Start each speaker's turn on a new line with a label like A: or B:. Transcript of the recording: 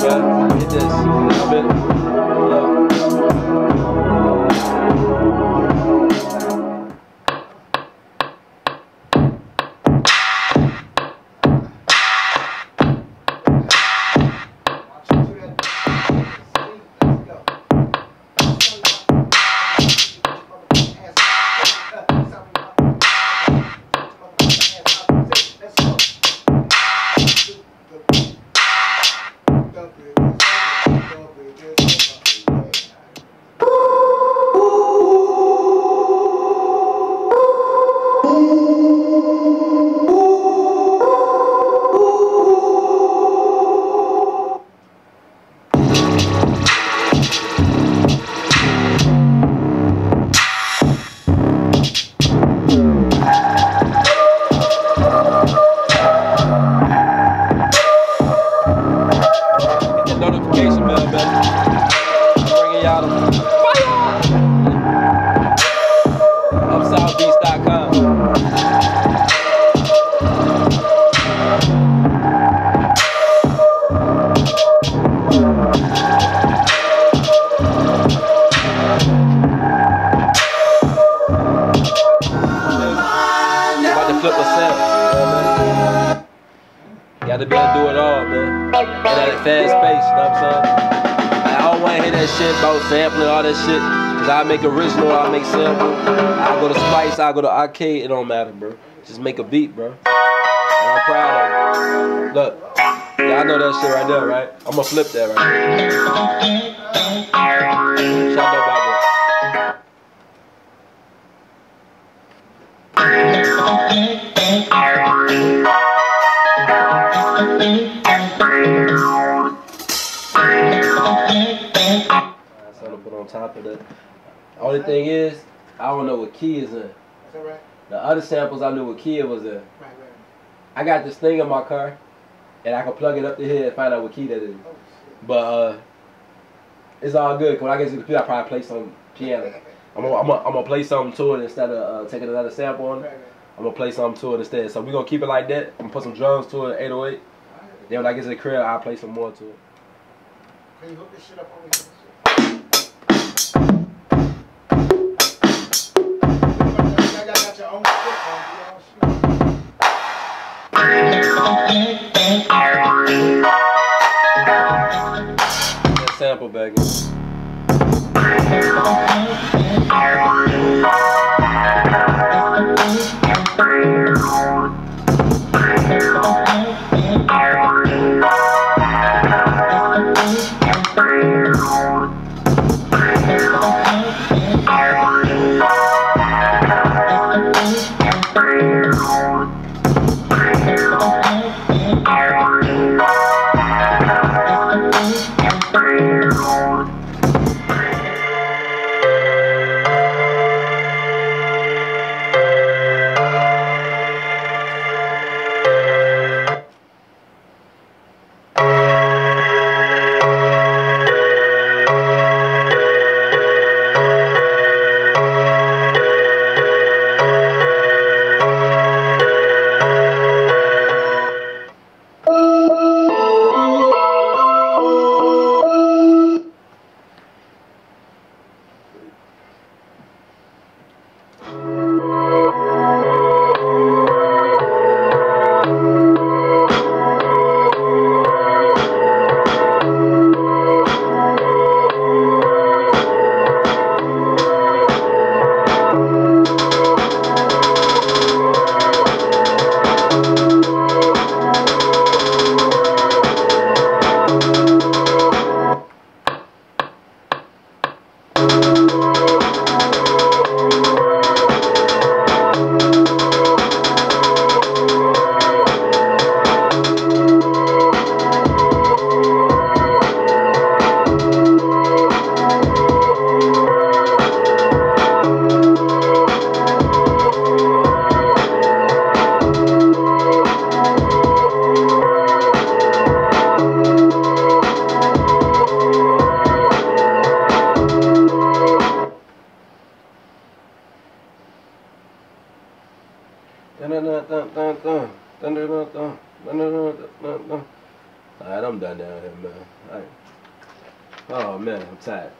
A: But hit this a little bit. Low. And at a fast pace, you know what I'm saying? I don't wanna hear that shit about sampling, all that shit. Cause I make original, I make sample. I go to Splice, I go to arcade, it don't matter, bro. Just make a beat, bro. And I'm proud of it. Look, y'all know that shit right there, right? I'm gonna flip that right there. Only thing is, I don't know what key is in.
B: That's all right.
A: The other samples I knew what key it was in.
B: Right, right.
A: I got this thing in my car, and I can plug it up to here and find out what key that is.
B: Oh.
A: But uh, it's all good. 'cause When I get to the computer, I probably play some piano. I'm gonna, I'm gonna, I'm gonna play something to it instead of uh, taking another sample on it.
B: right.
A: I'm gonna play something to it instead. So we're gonna keep it like that. I'm gonna put some drums to it, 808.
B: All right.
A: Then when I get to the crib, I'll play some more to it.
B: Can you hook this shit up over here?
A: That Alright, I'm done down here, man. Alright. Oh man, I'm tired.